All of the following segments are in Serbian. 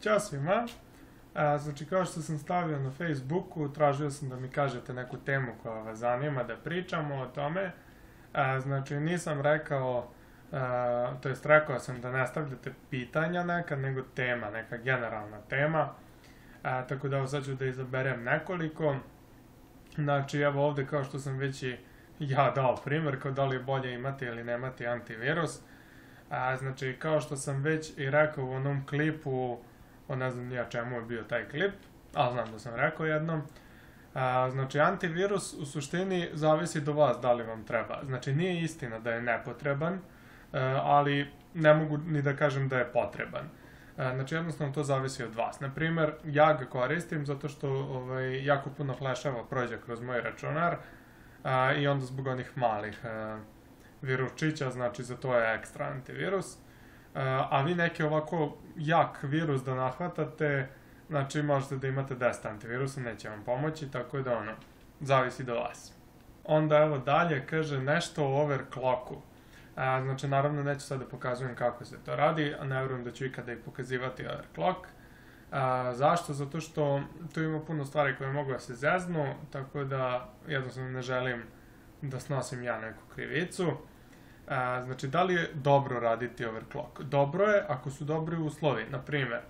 Ćao svima. A, znači, kao što sam stavio na Facebooku, tražio sam da mi kažete neku temu koja vas zanima, da pričamo o tome. A, znači, nisam rekao, a, to jest rekao sam da ne stavljate pitanja neka, nego tema, neka generalna tema. A, tako da sad ću da izaberem nekoliko. Znači, evo ovde kao što sam već i ja dao primjer, kao da li je bolje imati ili nemati antivirus. A, znači, kao što sam već i rekao u onom klipu, o ne znam nija čemu je bio taj klip, ali znam da sam rekao jednom, a, znači, antivirus u suštini zavisi do vas da li vam treba. Znači, nije istina da je nepotreban, e, ali ne mogu ni da kažem da je potreban. E, znači, jednostavno to zavisi od vas. Naprimer, ja ga koristim zato što ovaj, jako puno fleševa prođe kroz moj računar a, i onda zbog onih malih a, e, virusčića, znači za to je ekstra antivirus. E, a vi neki ovako jak virus da nahvatate, znači možete da imate 10 antivirusa, neće vam pomoći, tako da ono, zavisi do vas. Onda evo dalje, kaže nešto o overclocku. A, znači, naravno, neću sad da pokazujem kako se to radi, a ne vjerujem da ću ikada i pokazivati overclock. A, zašto? Zato što tu ima puno stvari koje mogu da se zeznu, tako da jednostavno ne želim da snosim ja neku krivicu. A, znači, da li je dobro raditi overclock? Dobro je ako su dobri uslovi. Na primer,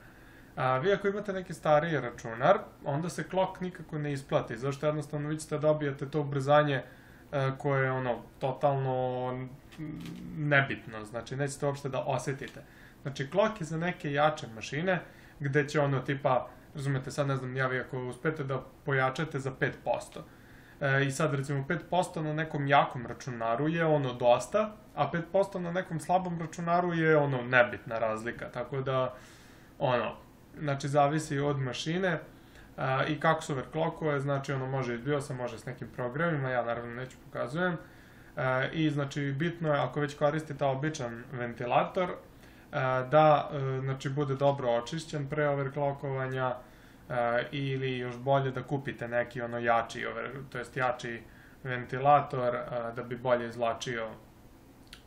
a, vi ako imate neki stariji računar, onda se clock nikako ne isplati, zašto jednostavno vi ćete da dobijete to ubrzanje a, e, koje je ono totalno nebitno, znači nećete uopšte da osetite. Znači, clock je za neke jače mašine, gde će ono tipa, razumete, sad ne znam, ja vi ako uspete da pojačate za 5%, e, i sad recimo 5% na nekom jakom računaru je ono dosta, a 5% na nekom slabom računaru je ono nebitna razlika, tako da ono, znači zavisi od mašine a, i kako su overclockove, znači ono može iz BIOS-a, može s nekim programima, ja naravno neću pokazujem, a, i znači bitno je ako već koristite običan ventilator, a, da a, znači bude dobro očišćen pre overclockovanja, uh, ili još bolje da kupite neki ono jači, over, to jest jači ventilator uh, da bi bolje izlačio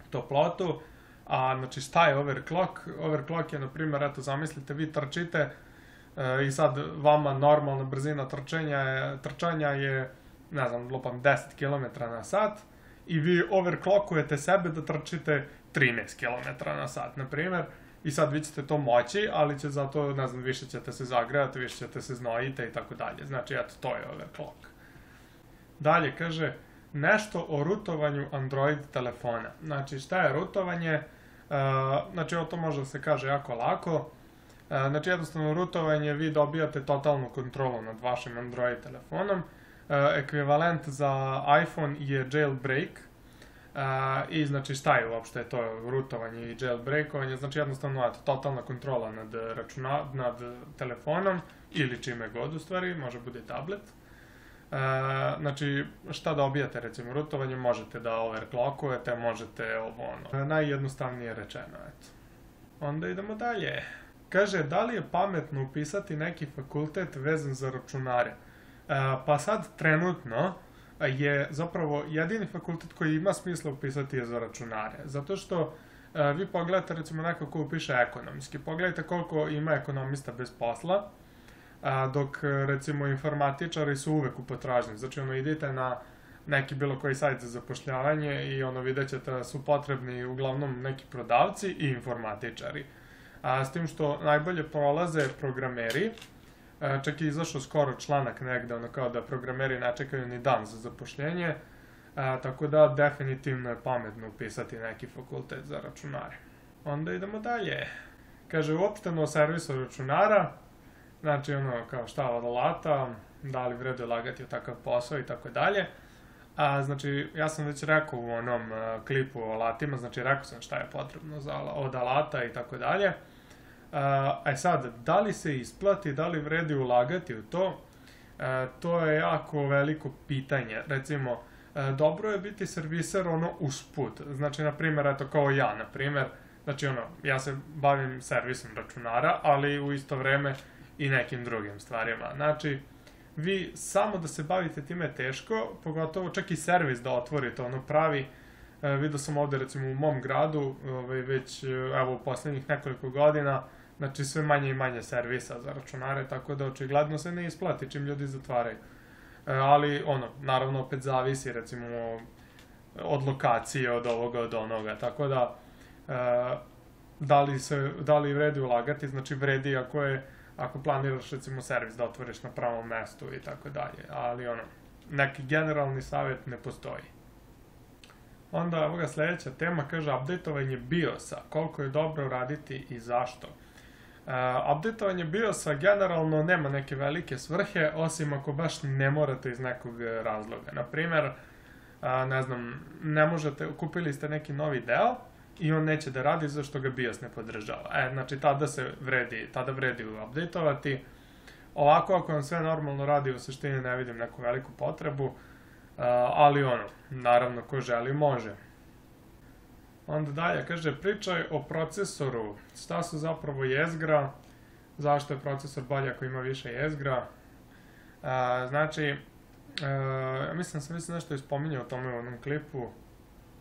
toplotu. A znači šta je overclock? Overclock je na primjer, eto zamislite vi trčite uh, i sad vama normalna brzina trčanja je, trčanja je ne znam, lupam 10 km na sat i vi overclockujete sebe da trčite 13 km na sat, na primjer. I sad vi ćete to moći, ali će zato, ne znam, više ćete se zagrejati, više ćete se znojite i tako dalje. Znači, eto, to je overclock. Dalje, kaže, nešto o rutovanju Android telefona. Znači, šta je rutovanje? Uh, znači, o to može da se kaže jako lako. Uh, znači, jednostavno, rutovanje, vi dobijate totalnu kontrolu nad vašim Android telefonom. Uh, ekvivalent za iPhone je jailbreak, A, I znači šta je uopšte to rutovanje i jailbreakovanje, znači jednostavno eto, totalna kontrola nad, računa, nad telefonom ili čime god u stvari, može bude tablet. E, znači, šta da obijate, recimo, rutovanje, možete da overclockujete, možete ovo ono. Najjednostavnije rečeno, eto. Onda idemo dalje. Kaže, da li je pametno upisati neki fakultet vezan za računare? E, pa sad, trenutno, je zapravo jedini fakultet koji ima smisla upisati je za računare. Zato što e, vi pogledate recimo neko ko upiše ekonomski, pogledajte koliko ima ekonomista bez posla, a, dok recimo informatičari su uvek u potražnji. Znači ono idete na neki bilo koji sajt za zapošljavanje i ono vidjet ćete da su potrebni uglavnom neki prodavci i informatičari. A, s tim što najbolje prolaze programeri, čak je izašao skoro članak negde, ono kao da programeri ne čekaju ni dan za zapošljenje, e, tako da definitivno je pametno upisati neki fakultet za računare. Onda idemo dalje. Kaže, uopšteno o servisu računara, znači ono kao šta od alata, da li vrede lagati o takav posao i tako dalje. A, znači, ja sam već rekao u onom uh, klipu o alatima, znači rekao sam šta je potrebno za, od alata i tako dalje. E sad, da li se isplati, da li vredi ulagati u to, e, to je jako veliko pitanje. Recimo, e, dobro je biti serviser ono usput. Znači, na primjer, eto kao ja, na primjer, znači ono, ja se bavim servisom računara, ali u isto vreme i nekim drugim stvarima. Znači, vi samo da se bavite time teško, pogotovo čak i servis da otvorite, ono pravi, e, vidio sam ovde recimo u mom gradu, ovaj, već evo u poslednjih nekoliko godina, znači sve manje i manje servisa za računare, tako da očigledno se ne isplati čim ljudi zatvaraju. E, ali, ono, naravno opet zavisi, recimo, od lokacije, od ovoga, od onoga, tako da, e, da li, se, da li vredi ulagati, znači vredi ako je, ako planiraš recimo servis da otvoriš na pravom mestu i tako dalje, ali ono, neki generalni savjet ne postoji. Onda ovoga sledeća tema kaže updateovanje BIOS-a, koliko je dobro raditi i zašto. Uh, updateovanje BIOS-a generalno nema neke velike svrhe, osim ako baš ne morate iz nekog razloga. Naprimer, uh, ne znam, ne možete, kupili ste neki novi deo i on neće da radi zašto ga BIOS ne podržava. E, znači, tada se vredi, tada vredi updateovati. Ovako, ako vam sve normalno radi, u suštini ne vidim neku veliku potrebu, uh, ali ono, naravno, ko želi, može. Onda dalje, kaže, pričaj o procesoru. Šta su zapravo jezgra? Zašto je procesor bolji ako ima više jezgra? Znači, a, mislim da sam mislim nešto ispominjao o tome u onom klipu,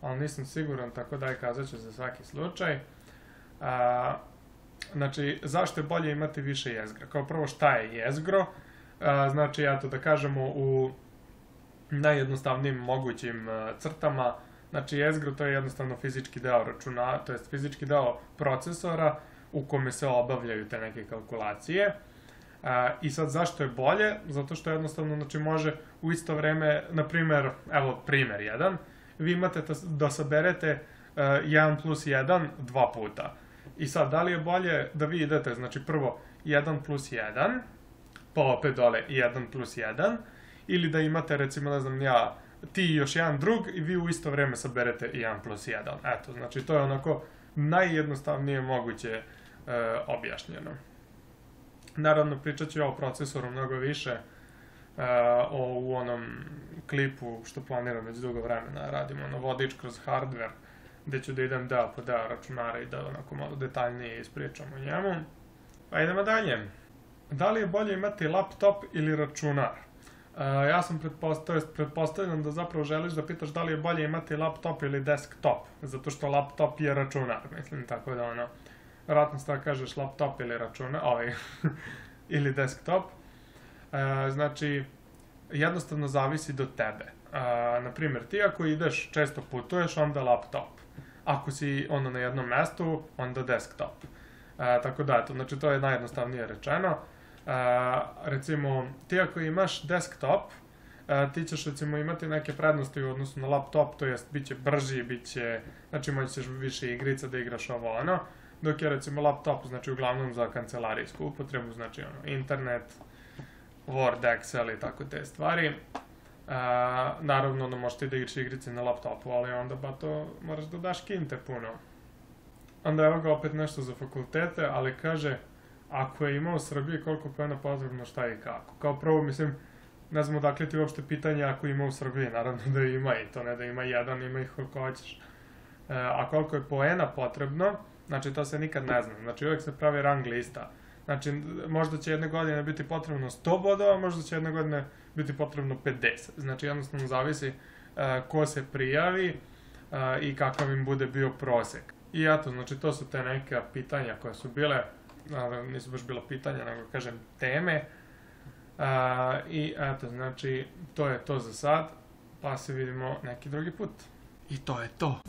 ali nisam siguran, tako da je kazat ću za svaki slučaj. Znači, zašto je bolje imati više jezgra? Kao prvo, šta je jezgro? Znači, eto, da kažemo u najjednostavnijim mogućim crtama, Znači, jezgro to je jednostavno fizički deo računa, to je fizički deo procesora u kome se obavljaju te neke kalkulacije. A, I sad zašto je bolje? Zato što jednostavno znači, može u isto vreme, na primer, evo primer jedan, vi imate da, da saberete uh, 1 plus 1 dva puta. I sad, da li je bolje da vi idete, znači prvo 1 plus 1, pa opet dole 1 plus 1, ili da imate recimo, ne znam, ja ti i još jedan drug i vi u isto vreme saberete 1 plus 1. Eto, znači to je onako najjednostavnije moguće e, objašnjeno. Naravno, pričat ću ja o procesoru mnogo više, e, o, u onom klipu što planiram već dugo vremena, radimo ono vodič kroz hardware, gde ću da idem deo po deo računara i da onako malo detaljnije ispričam o njemu. Pa idemo dalje. Da li je bolje imati laptop ili računar? Uh, ja sam pretpostavljam, pretpostavljam da zapravo želiš da pitaš da li je bolje imati laptop ili desktop, zato što laptop je računar, mislim, tako da ono, vratno sta kažeš laptop ili računar, ovaj, ili desktop. Uh, znači, jednostavno zavisi do tebe. Uh, naprimjer, ti ako ideš, često putuješ, onda laptop. Ako si ono na jednom mestu, onda desktop. Uh, tako da, eto, znači to je najjednostavnije rečeno. Uh, a, recimo, ti ako imaš desktop, a, ti ćeš recimo imati neke prednosti u odnosu na laptop, to jest bit će brži, bit će, znači moći ćeš više igrica da igraš ovo ono, dok je recimo laptop, znači uglavnom za kancelarijsku upotrebu, znači ono, internet, Word, Excel i tako te stvari. A, naravno, ono, možeš ti da igraš igrice na laptopu, ali onda ba to moraš da daš kinte puno. Onda evo ga opet nešto za fakultete, ali kaže, ako je imao Srbije, koliko poena potrebno, šta i kako. Kao prvo, mislim, ne znam odakle ti uopšte pitanje ako ima u Srbiji, naravno da ima i to ne da ima jedan, ima ih koliko hoćeš. E, a koliko je poena potrebno, znači to se nikad ne zna. Znači uvek se pravi rang lista. Znači, možda će jedne godine biti potrebno 100 bodova, možda će jedne godine biti potrebno 50. Znači, jednostavno zavisi uh, ko se prijavi uh, i kakav im bude bio prosek. I eto, znači, to su te neka pitanja koje su bile naravno nisu baš bilo pitanja, nego kažem teme. A, I eto, znači, to je to za sad, pa se vidimo neki drugi put. I to je to.